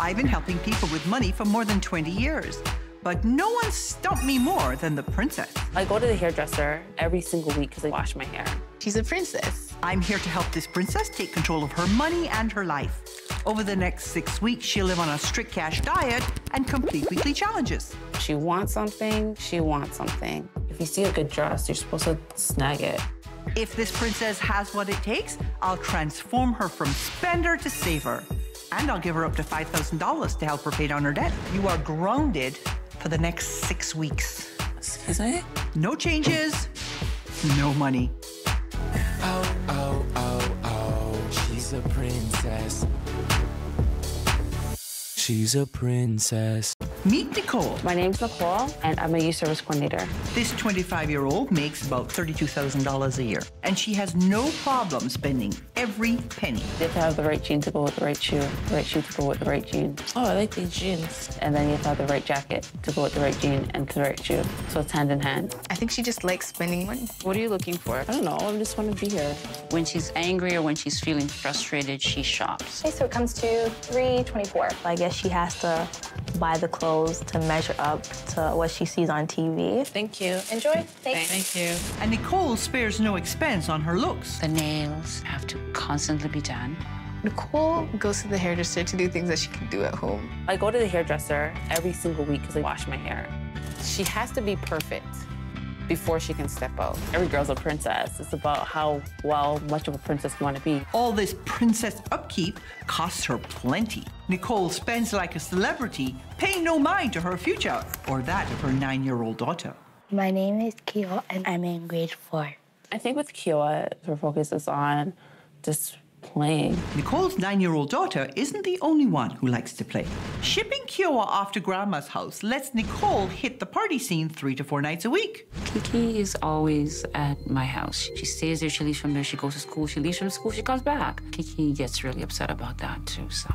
I've been helping people with money for more than 20 years, but no one stumped me more than the princess. I go to the hairdresser every single week because I wash my hair. She's a princess. I'm here to help this princess take control of her money and her life. Over the next six weeks, she'll live on a strict cash diet and complete weekly challenges. She wants something, she wants something. If you see a good dress, you're supposed to snag it. If this princess has what it takes, I'll transform her from spender to saver. And I'll give her up to $5,000 to help her pay down her debt. You are grounded for the next six weeks. Excuse me? No changes, no money. Oh, oh, oh, oh, she's a princess. She's a princess. Meet Nicole. My name's Nicole, and I'm a youth service coordinator. This 25 year old makes about $32,000 a year, and she has no problem spending every penny. You have to have the right jeans to go with the right shoe, the right shoe to go with the right jeans. Oh, I like these jeans. And then you have to have the right jacket to go with the right jean and the right shoe. So it's hand in hand. I think she just likes spending money. What are you looking for? I don't know. I just want to be here. When she's angry or when she's feeling frustrated, she shops. Okay, so it comes to 324. I guess she has to buy the clothes to measure up to what she sees on TV. Thank you. Enjoy. Thanks. Thank you. And Nicole spares no expense on her looks. The nails have to constantly be done. Nicole goes to the hairdresser to do things that she can do at home. I go to the hairdresser every single week because I wash my hair. She has to be perfect before she can step out. Every girl's a princess. It's about how well much of a princess you want to be. All this princess upkeep costs her plenty. Nicole spends like a celebrity, paying no mind to her future or that of her nine year old daughter. My name is Keo, and I'm in grade four. I think with Kiowa, her focus is on just playing. Nicole's nine year old daughter isn't the only one who likes to play. Shipping Kiowa off to Grandma's house lets Nicole hit the party scene three to four nights a week. Kiki is always at my house. She stays there, she leaves from there, she goes to school, she leaves from school, she comes back. Kiki gets really upset about that too, so.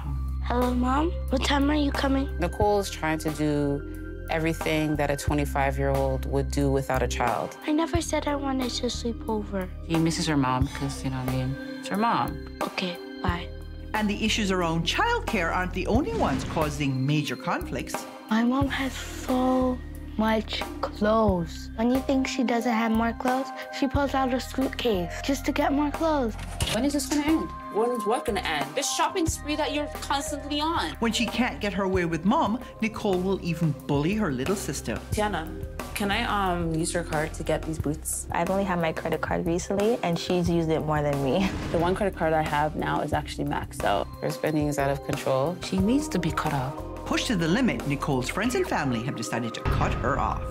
Hello, Mom. What time are you coming? Nicole's trying to do everything that a 25 year old would do without a child. I never said I wanted to sleep over. She misses her mom because, you know what I mean? It's her mom. Okay, bye. And the issues around childcare aren't the only ones causing major conflicts. My mom has so much clothes. When you think she doesn't have more clothes, she pulls out her suitcase just to get more clothes. When is this gonna end? When is what gonna end? This shopping spree that you're constantly on. When she can't get her way with mom, Nicole will even bully her little sister. Tiana, can I um use your card to get these boots? I've only had my credit card recently, and she's used it more than me. The one credit card I have now is actually maxed out. Her spending is out of control. She needs to be cut off. Pushed to the limit, Nicole's friends and family have decided to cut her off.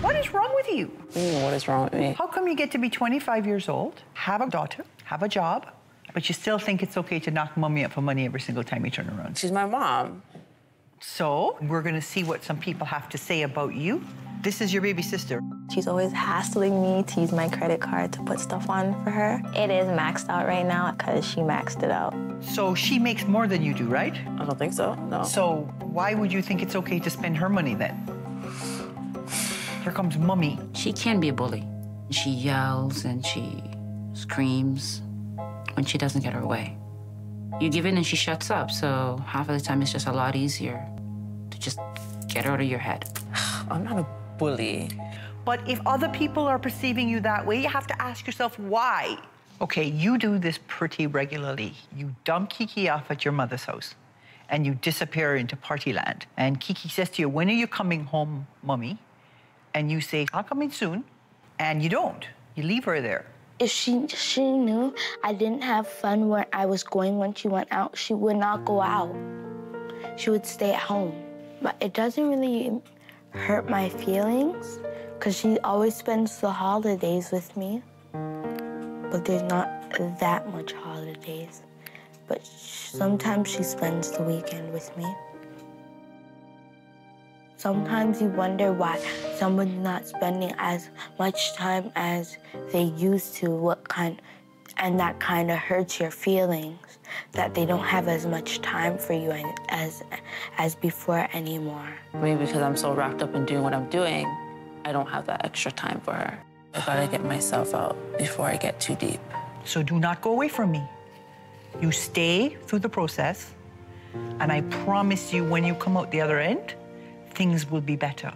What is wrong with you? Mm, what is wrong with me? How come you get to be 25 years old, have a daughter, have a job, but you still think it's okay to knock mommy up for money every single time you turn around? She's my mom. So, we're gonna see what some people have to say about you. This is your baby sister. She's always hassling me to use my credit card to put stuff on for her. It is maxed out right now because she maxed it out. So, she makes more than you do, right? I don't think so. No. So, why would you think it's okay to spend her money then? Here comes mommy. She can be a bully. She yells and she screams when she doesn't get her way. You give in and she shuts up, so half of the time it's just a lot easier to just get her out of your head. I'm not a bully. But if other people are perceiving you that way, you have to ask yourself why. Okay, you do this pretty regularly. You dump Kiki off at your mother's house and you disappear into party land. And Kiki says to you, When are you coming home, mummy? And you say, I'll come in soon. And you don't. You leave her there. If she she knew I didn't have fun where I was going when she went out, she would not go out. She would stay at home. But it doesn't really hurt my feelings because she always spends the holidays with me. But there's not that much holidays. But sometimes she spends the weekend with me. Sometimes you wonder why someone's not spending as much time as they used to, what kind, and that kind of hurts your feelings that they don't have as much time for you as as before anymore. Maybe because I'm so wrapped up in doing what I'm doing, I don't have that extra time for her. I gotta get myself out before I get too deep. So do not go away from me. You stay through the process. And I promise you, when you come out the other end, things will be better.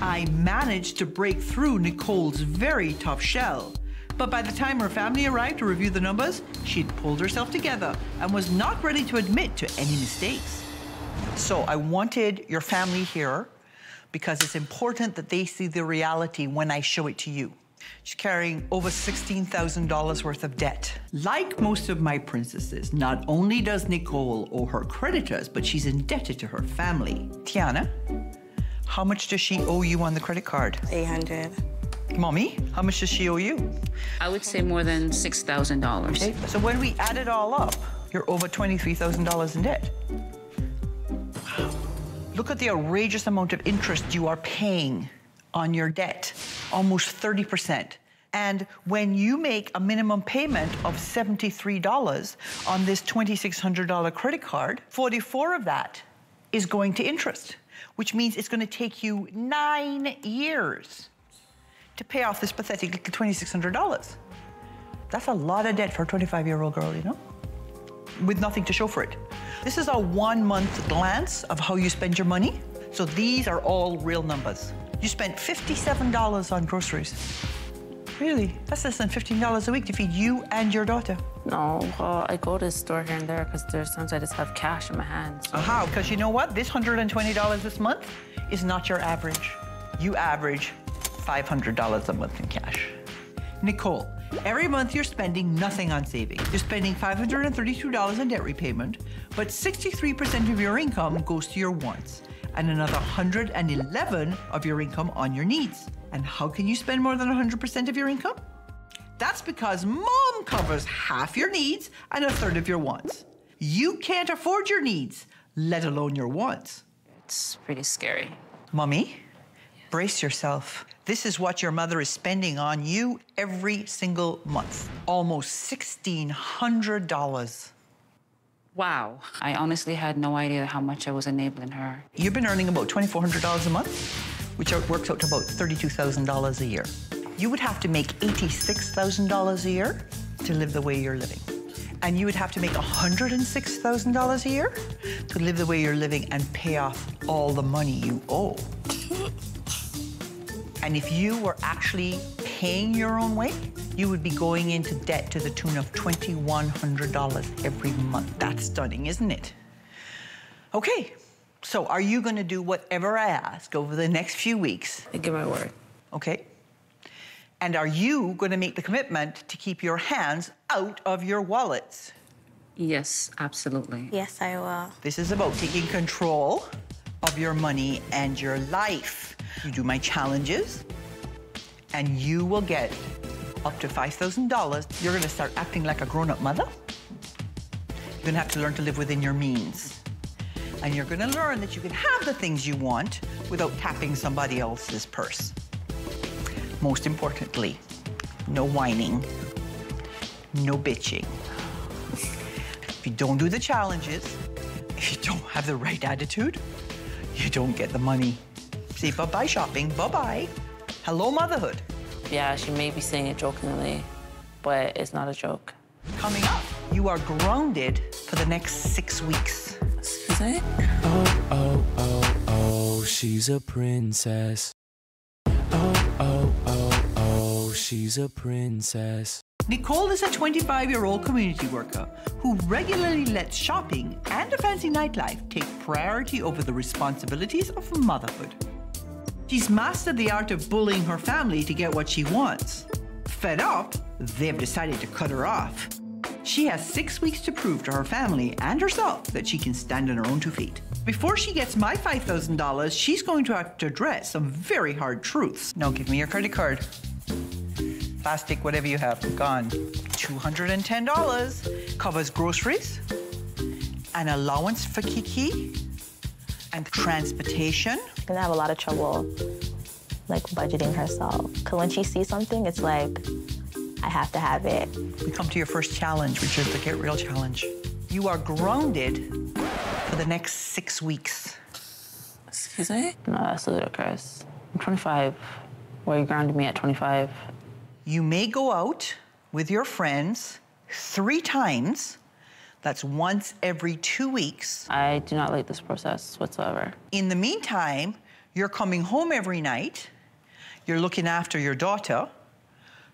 I managed to break through Nicole's very tough shell. But by the time her family arrived to review the numbers, she'd pulled herself together and was not ready to admit to any mistakes. So I wanted your family here because it's important that they see the reality when I show it to you. She's carrying over $16,000 worth of debt. Like most of my princesses, not only does Nicole owe her creditors, but she's indebted to her family. Tiana, how much does she owe you on the credit card? 800. Mommy, how much does she owe you? I would say more than $6,000. Okay, so when we add it all up, you're over $23,000 in debt. Wow. Look at the outrageous amount of interest you are paying on your debt, almost 30%. And when you make a minimum payment of $73 on this $2,600 credit card, 44 of that is going to interest, which means it's going to take you nine years to pay off this pathetic little $2,600. That's a lot of debt for a 25 year old girl, you know? With nothing to show for it. This is a one month glance of how you spend your money. So these are all real numbers. You spent $57 on groceries. Really? That's less than $15 a week to feed you and your daughter. No, well, I go to the store here and there because there's times I just have cash in my hands. Aha, because you know what? This $120 this month is not your average. You average $500 a month in cash. Nicole, every month you're spending nothing on savings. You're spending $532 in debt repayment, but 63% of your income goes to your wants and another 111 of your income on your needs. And how can you spend more than 100% of your income? That's because mom covers half your needs and a third of your wants. You can't afford your needs, let alone your wants. It's pretty scary. Mummy, brace yourself. This is what your mother is spending on you every single month. Almost $1,600. Wow. I honestly had no idea how much I was enabling her. You've been earning about $2,400 a month, which works out to about $32,000 a year. You would have to make $86,000 a year to live the way you're living. And you would have to make $106,000 a year to live the way you're living and pay off all the money you owe. And if you were actually paying your own way, you would be going into debt to the tune of $2,100 every month. That's stunning, isn't it? Okay, so are you going to do whatever I ask over the next few weeks? I give my word. Okay. And are you going to make the commitment to keep your hands out of your wallets? Yes, absolutely. Yes, I will. This is about taking control of your money and your life. You do my challenges, and you will get up to $5,000. You're going to start acting like a grown up mother. You're going to have to learn to live within your means. And you're going to learn that you can have the things you want without tapping somebody else's purse. Most importantly, no whining, no bitching. If you don't do the challenges, if you don't have the right attitude, you don't get the money. See, bye bye shopping, bye bye. Hello, motherhood. Yeah, she may be saying it jokingly, but it's not a joke. Coming up, you are grounded for the next six weeks. Excuse me? Oh, oh, oh, oh, she's a princess. Oh, oh, oh, oh, she's a princess. Nicole is a 25 year old community worker who regularly lets shopping and a fancy nightlife take priority over the responsibilities of motherhood. She's mastered the art of bullying her family to get what she wants. Fed up, they've decided to cut her off. She has six weeks to prove to her family and herself that she can stand on her own two feet. Before she gets my $5,000, she's going to have to address some very hard truths. Now, give me your credit card. Plastic, whatever you have, gone. $210 covers groceries, an allowance for Kiki, and transportation. She's gonna have a lot of trouble, like budgeting herself. Cause when she sees something, it's like, I have to have it. We come to your first challenge, which is the Get Real Challenge. You are grounded for the next six weeks. Excuse me? No, that's ludicrous. I'm 25. Where you grounded me at 25? You may go out with your friends three times, That's once every two weeks. I do not like this process whatsoever. In the meantime, you're coming home every night, you're looking after your daughter,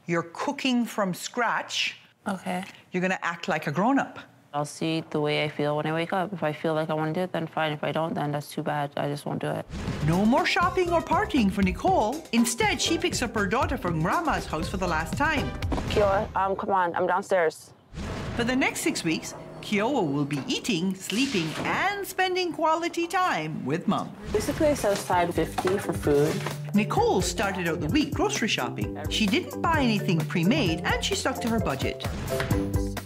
you're cooking from scratch, Okay. you're gonna act like a grown up. I'll see the way I feel when I wake up. If I feel like I want to do it, then fine. If I don't, then that's too bad. I just won't do it. No more shopping or partying for Nicole. Instead, she picks up her daughter from grandma's house for the last time. Kiowa, um, come on. I'm downstairs. For the next six weeks, Kiowa will be eating, sleeping, and spending quality time with mom. Basically, I set aside 50 for food. Nicole started out the week grocery shopping. She didn't buy anything pre-made and she stuck to her budget.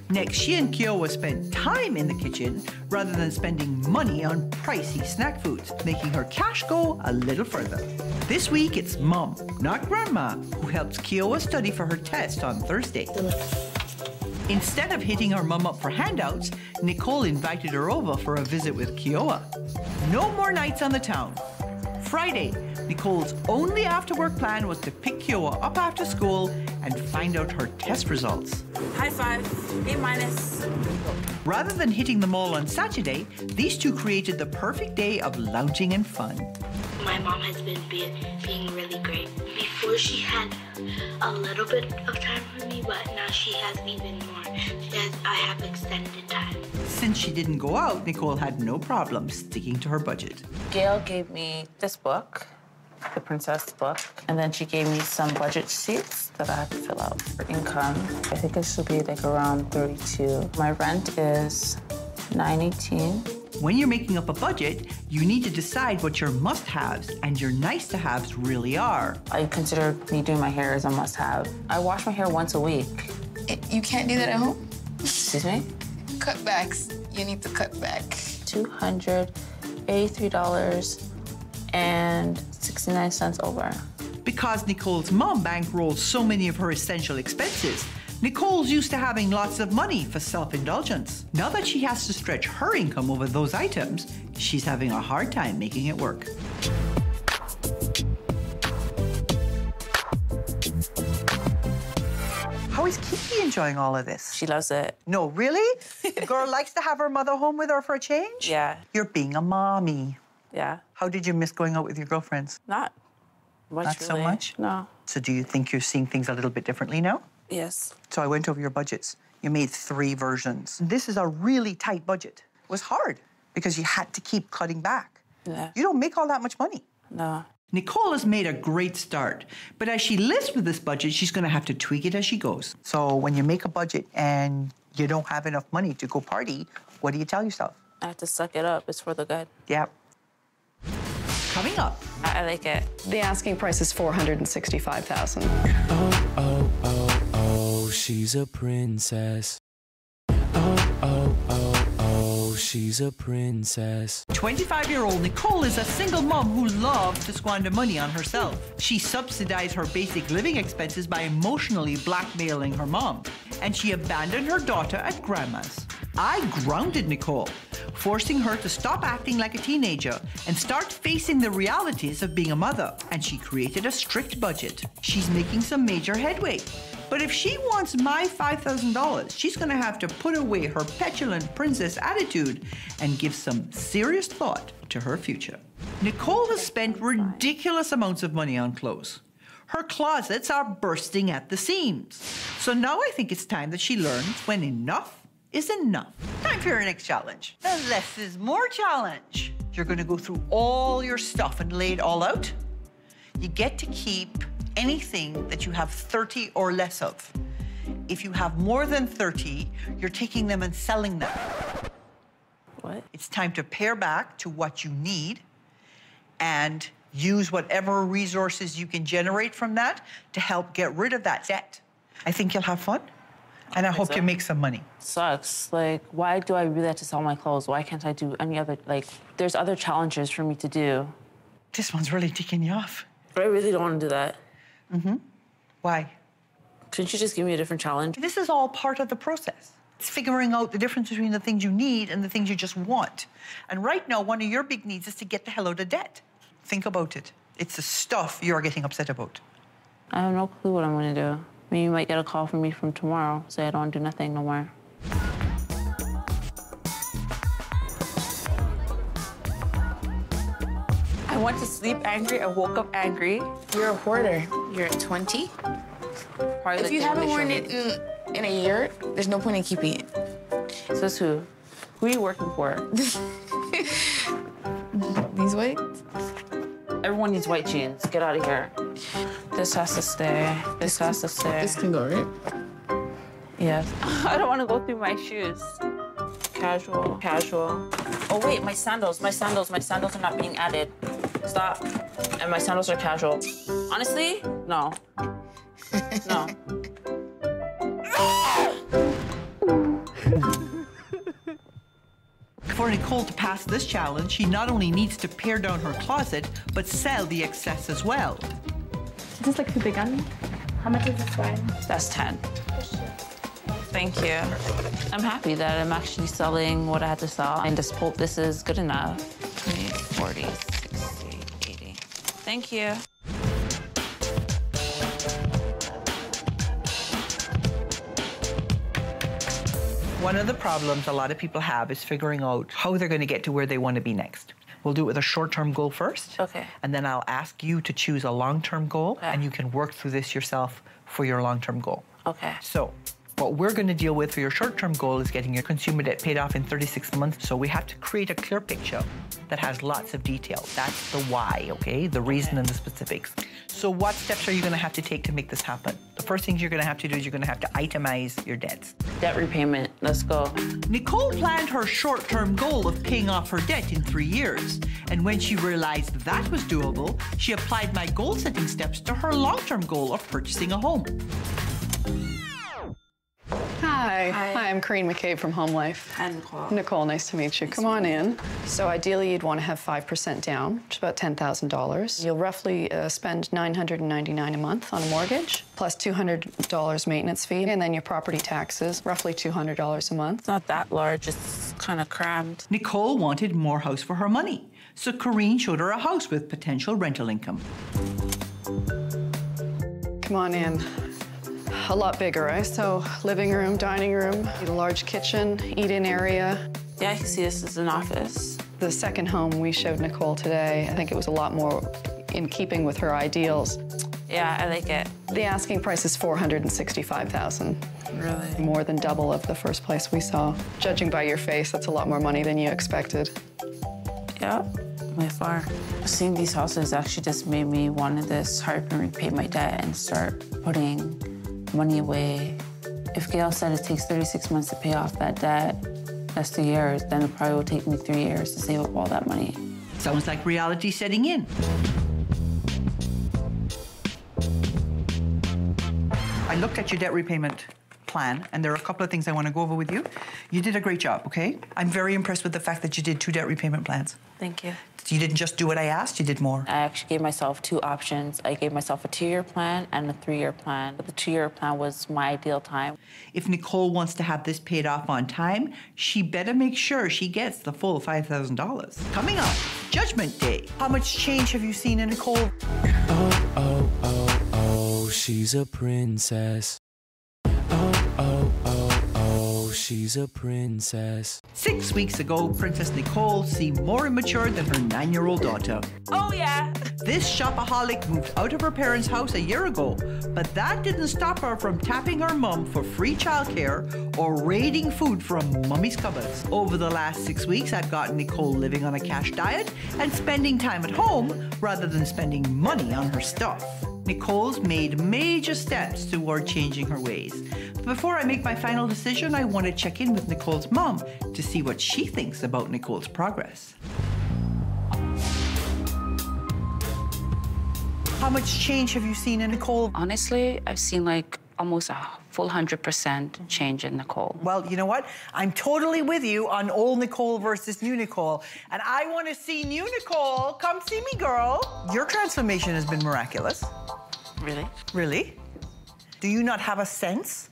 Next, she and Kiowa spent time in the kitchen rather than spending money on pricey snack foods, making her cash go a little further. This week, it's mom, not grandma, who helps Kiowa study for her test on Thursday. Instead of hitting her mum up for handouts, Nicole invited her over for a visit with Kiowa. No more nights on the town. Friday, Nicole's only after work plan was to pick Kiowa up after school and find out her test results. High five. A minus. Rather than hitting the mall on Saturday, these two created the perfect day of lounging and fun. My mom has been be- being really great. Before she had a little bit of time for me, but now she has even more. She has, I have extended time. Since she didn't go out, Nicole had no problem sticking to her budget. Gail gave me this book, the princess book, and then she gave me some budget sheets that I had to fill out for income. I think it should be like around 32. My rent is 918. When you're making up a budget, you need to decide what your must-haves and your nice-to-haves really are. I consider me doing my hair as a must-have. I wash my hair once a week. It- you can't do that at home? Excuse me? Cutbacks. You need to cut back. $283.69 over. Because Nicole's mom bankrolls so many of her essential expenses, Nicole's used to having lots of money for self indulgence. Now that she has to stretch her income over those items, she's having a hard time making it work. How is Kiki enjoying all of this? She loves it. No, really? The girl likes to have her mother home with her for a change? Yeah. You're being a mommy. Yeah. How did you miss going out with your girlfriends? Not much. Not so much? No. So, do you think you're seeing things a little bit differently now? Yes. So, I went over your budgets. You made three versions. This is a really tight budget. It was hard because you had to keep cutting back. Yeah. You don't make all that much money. No. Nicole has made a great start, but as she lives with this budget, she's going to have to tweak it as she goes. So, when you make a budget and you don't have enough money to go party, what do you tell yourself? I have to suck it up. It's for the good. Yep. Coming up, I, I like it. The asking price is 465000 Oh, oh, oh, she's a princess. Oh, oh, oh, oh, she's a princess. 25 year old Nicole is a single mom who loves to squander money on herself. She subsidized her basic living expenses by emotionally blackmailing her mom, and she abandoned her daughter at grandma's. I grounded Nicole, forcing her to stop acting like a teenager and start facing the realities of being a mother. And she created a strict budget. She's making some major headway. But if she wants my $5,000, she's going to have to put away her petulant princess attitude and give some serious thought to her future. Nicole has spent ridiculous amounts of money on clothes. Her closets are bursting at the seams. So now I think it's time that she learns when enough is enough. Time for your next challenge. The less is more challenge. You're going to go through all your stuff and lay it all out. You get to keep anything that you have 30 or less of. If you have more than 30, you're taking them and selling them. What? It's time to pare back to what you need and use whatever resources you can generate from that to help get rid of that debt. I think you'll have fun, and I hope you make some money. Sucks. Like, why do I really have to sell my clothes? Why can't I do any other? Like, there's other challenges for me to do. This one's really ticking you off. But I really don't want to do that. Mm-hmm. Why? Couldn't you just give me a different challenge? This is all part of the process. It's figuring out the difference between the things you need and the things you just want. And right now, one of your big needs is to get the hell out of debt. Think about it. It's the stuff you're getting upset about. I have no clue what I'm gonna do. Maybe you might get a call from me from tomorrow, say I don't do nothing no more. Went to sleep angry. I woke up angry. You're a hoarder. You're at 20. Probably If you haven't worn it in, in a year, there's no point in keeping it. Says who? Who are you working for? These whites? Everyone needs white jeans. Get out of here. This has to stay. This has to stay. This can go, right? Yes. I don't want to go through my shoes. Casual, casual. Oh wait, my sandals, my sandals, my sandals are not being added. Stop. And my sandals are casual. Honestly, no. No. For Nicole to pass this challenge, she not only needs to pare down her closet, but sell the excess as well. Is this like too big on me? How much is this one? That's 10. Thank you. I'm happy that I'm actually selling what I had to sell. And this, pul- this is good enough. 20, 40, 60, 80. Thank you. One of the problems a lot of people have is figuring out how they're going to get to where they want to be next. We'll do it with a short term goal first. Okay. And then I'll ask you to choose a long term goal, Okay. and you can work through this yourself for your long term goal. Okay. So, what we're going to deal with for your short term goal is getting your consumer debt paid off in 36 months. So, we have to create a clear picture that has lots of detail. That's the why, okay? The reason and the specifics. So, what steps are you going to have to take to make this happen? The first things you're going to have to do is you're going to have to itemize your debts. Debt repayment. Let's go. Nicole planned her short term goal of paying off her debt in three years. And when she realized that was doable, she applied my goal setting steps to her long term goal of purchasing a home. Hi. Hi, I'm Corinne McCabe from Home Life. Hi, Nicole. Nicole, nice to meet you. Come on in. So ideally, you'd want to have 5% down, which is about $10,000. You'll roughly uh, spend $999 a month on a mortgage, plus $200 maintenance fee, and then your property taxes, roughly $200 a month. It's not that large. It's kind of crammed. Nicole wanted more house for her money. So Corrine showed her a house with potential rental income. Come on in. A lot bigger, right? So living room, dining room, a large kitchen, eat-in area. Yeah, I can see this as an office. The second home we showed Nicole today, I think it was a lot more in keeping with her ideals. Yeah, I like it. The asking price is 465,000, Really? more than double of the first place we saw. Judging by your face, that's a lot more money than you expected. Yeah, by far. Seeing these houses actually just made me want to just hurry up and repay my debt and start putting money away. If Gail said it takes 36 months to pay off that debt, that's two years, then it probably will take me three years to save up all that money. Sounds like reality setting in. I looked at your debt repayment plan, and there are a couple of things I want to go over with you. You did a great job, okay? I'm very impressed with the fact that you did two debt repayment plans. Thank you. You didn't just do what I asked, you did more. I actually gave myself two options. I gave myself a two year plan and a three year plan. But the two year plan was my ideal time. If Nicole wants to have this paid off on time, she better make sure she gets the full $5,000. Coming up, Judgment Day. How much change have you seen in Nicole? Oh, oh, oh, oh, she's a princess. She's a princess. Six weeks ago, Princess Nicole seemed more immature than her nine year old daughter. Oh, yeah. This shopaholic moved out of her parents' house a year ago, but that didn't stop her from tapping her mum for free childcare or raiding food from mummy's cupboards. Over the last six weeks, I've gotten Nicole living on a cash diet and spending time at home rather than spending money on her stuff. Nicole's made major steps toward changing her ways. But before I make my final decision, I want to check in with Nicole's mom to see what she thinks about Nicole's progress. How much change have you seen in Nicole? Honestly, I've seen like almost a full 100% change in Nicole. Well, you know what? I'm totally with you on old Nicole versus new Nicole. And I want to see new Nicole. Come see me, girl. Your transformation has been miraculous. Really? Really? Do you not have a sense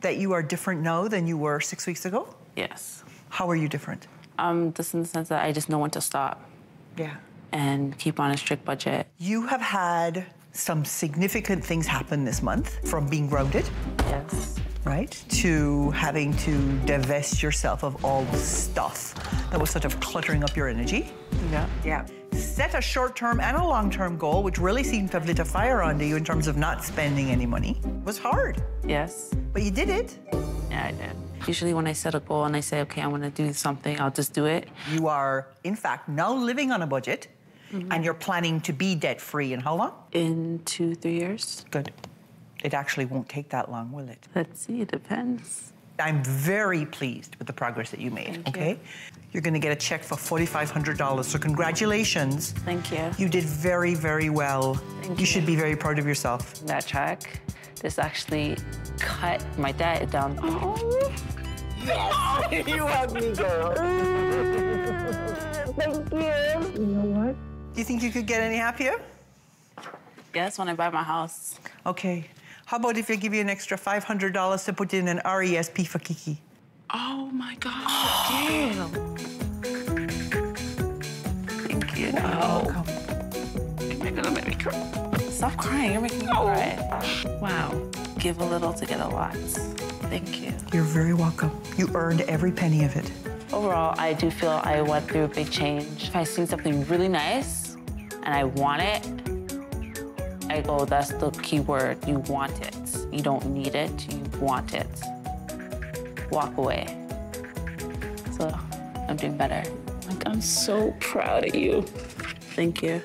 that you are different now than you were six weeks ago? Yes. How are you different? Um, just in the sense that I just know when to stop Yeah. and keep on a strict budget. You have had some significant things happen this month from being grounded, Yes. right? To having to divest yourself of all the stuff that was sort of cluttering up your energy. Yeah. Yeah. Set a short term and a long term goal, which really seemed to have lit a fire under you in terms of not spending any money. It was hard, Yes. but you did it. Yeah, I did. Usually when I set a goal and I say, okay, I want to do something, I'll just do it. You are, in fact, now living on a budget Mm-hmm. and you're planning to be debt free in how long? In two, three years. Good. It actually won't take that long, will it? Let's see, it depends. I'm very pleased with the progress that you made, Thank you. okay? You. are going to get a check for $4,500. So, congratulations. Thank you. You did very, very well. Thank you you. should be very proud of yourself. That check, this actually cut my debt down. Oh. Yes! you have me, girl. Thank you. You know what? Do you think you could get any happier? Yes, when I buy my house. Okay. How about if I give you an extra $500 to put in an RESP for Kiki? Oh my God, Gail. Thank you. No. You're gonna make me cry. Stop crying, you're making me cry. Wow. Give a little to get a lot. Thank you. You're very welcome. You earned every penny of it. Overall, I do feel I went through a big change. If I see something really nice and I want it, I go, that's the key word. You want it. You don't need it, you want it. Walk away. So I'm doing better. Like, I'm so proud of you. Thank you.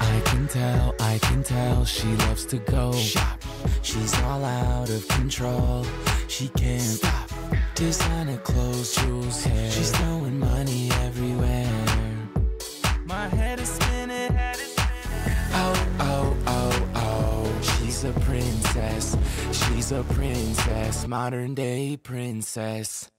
I can tell, I can tell she loves to go shop. She's all out of control. She can't stop. Designer clothes, jewels, hair. She's throwing money everywhere. My head is spinning. Oh, oh, oh, oh. She's a princess. She's a princess. Modern day princess.